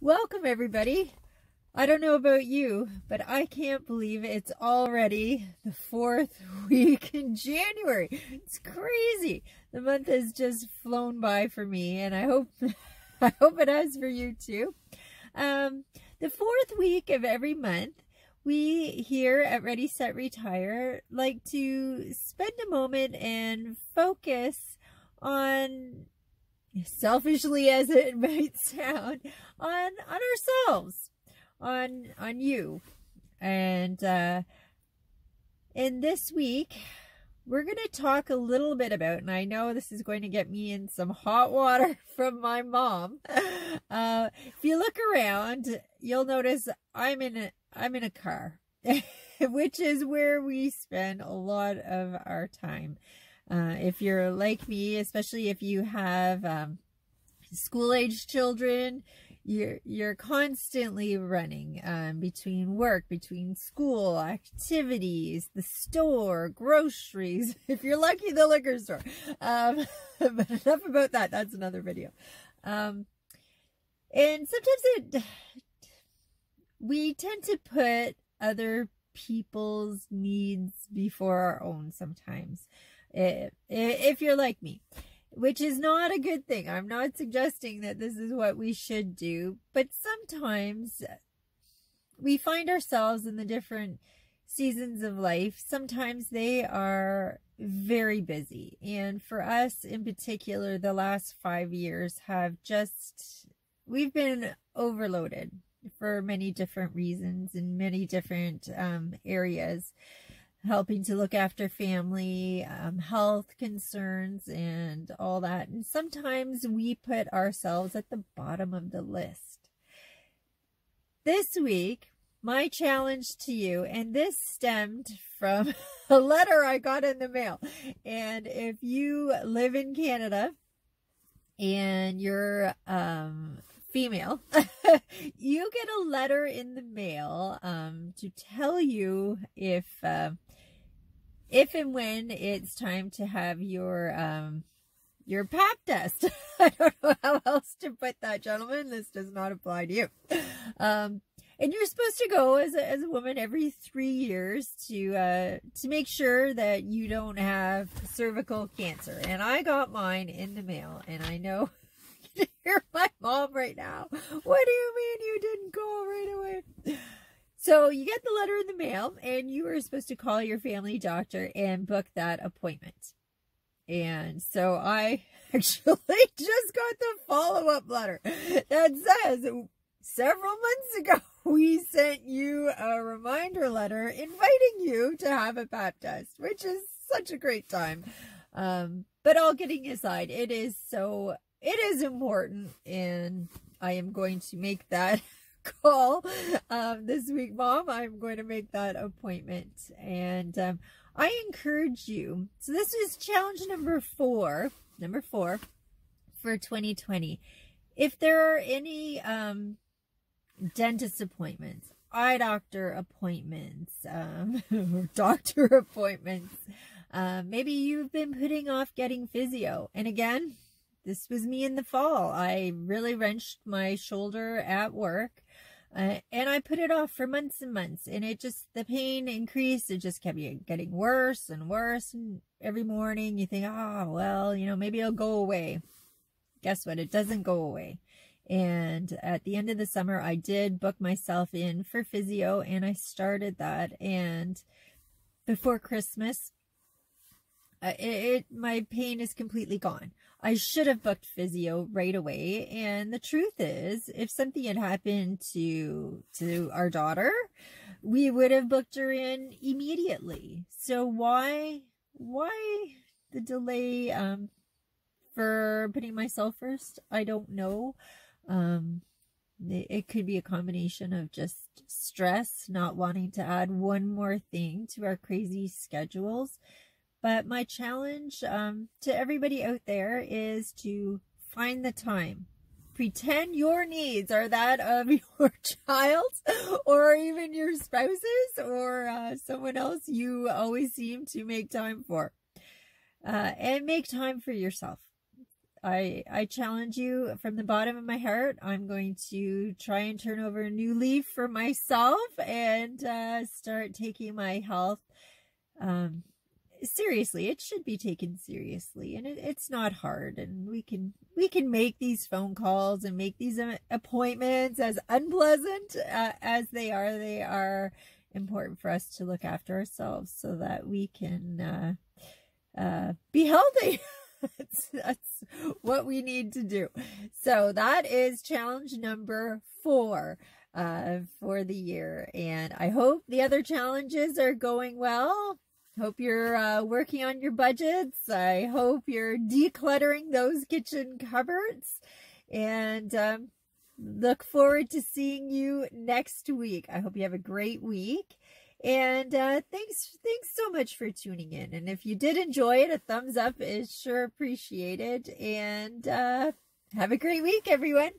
Welcome, everybody. I don't know about you, but I can't believe it's already the fourth week in January. It's crazy. The month has just flown by for me, and I hope I hope it has for you too. Um, the fourth week of every month, we here at Ready Set Retire like to spend a moment and focus on selfishly as it might sound on on ourselves on on you. And uh in this week we're going to talk a little bit about and i know this is going to get me in some hot water from my mom. Uh if you look around you'll notice i'm in a i'm in a car which is where we spend a lot of our time uh, if you're like me, especially if you have um, school age children, you're you're constantly running um, between work, between school activities, the store, groceries. If you're lucky, the liquor store. Um, but enough about that. That's another video. Um, and sometimes it we tend to put other people's needs before our own. Sometimes if, if you're like me, which is not a good thing. I'm not suggesting that this is what we should do, but sometimes we find ourselves in the different seasons of life. Sometimes they are very busy. And for us in particular, the last five years have just, we've been overloaded for many different reasons in many different um, areas helping to look after family, um, health concerns, and all that. And sometimes we put ourselves at the bottom of the list. This week, my challenge to you, and this stemmed from a letter I got in the mail. And if you live in Canada and you're um, female, you get a letter in the mail um, to tell you if uh, if and when it's time to have your um your pap test. I don't know how else to put that, gentlemen. This does not apply to you. Um, and you're supposed to go as a, as a woman every three years to uh, to make sure that you don't have cervical cancer. And I got mine in the mail, and I know you hear my mom right now. What do you mean you didn't go right away? So you get the letter in the mail, and you are supposed to call your family doctor and book that appointment. And so I actually just got the follow up letter that says several months ago we sent you a reminder letter inviting you to have a pap test, which is such a great time. Um, but all getting aside, it is so, it is important, and I am going to make that call um, this week, Mom. I'm going to make that appointment. And um, I encourage you. So this is challenge number four, number four for 2020. If there are any um, dentist appointments, eye doctor appointments, um, doctor appointments, uh, maybe you've been putting off getting physio. And again, this was me in the fall. I really wrenched my shoulder at work. Uh, and I put it off for months and months, and it just, the pain increased. It just kept getting worse and worse. And every morning you think, oh, well, you know, maybe it'll go away. Guess what? It doesn't go away. And at the end of the summer, I did book myself in for physio, and I started that. And before Christmas, uh, it, it, my pain is completely gone. I should have booked physio right away. And the truth is, if something had happened to to our daughter, we would have booked her in immediately. So why why the delay um for putting myself first? I don't know. Um it could be a combination of just stress, not wanting to add one more thing to our crazy schedules but my challenge um, to everybody out there is to find the time. Pretend your needs are that of your child or even your spouses or uh, someone else you always seem to make time for. Uh, and make time for yourself. I I challenge you from the bottom of my heart. I'm going to try and turn over a new leaf for myself and uh, start taking my health um, seriously. It should be taken seriously, and it, it's not hard. And we can we can make these phone calls and make these uh, appointments as unpleasant uh, as they are. They are important for us to look after ourselves so that we can uh, uh, be healthy. that's, that's what we need to do. So that is challenge number four uh, for the year. And I hope the other challenges are going well. Hope you're uh, working on your budgets. I hope you're decluttering those kitchen cupboards. And um, look forward to seeing you next week. I hope you have a great week. And uh, thanks, thanks so much for tuning in. And if you did enjoy it, a thumbs up is sure appreciated. And uh, have a great week, everyone.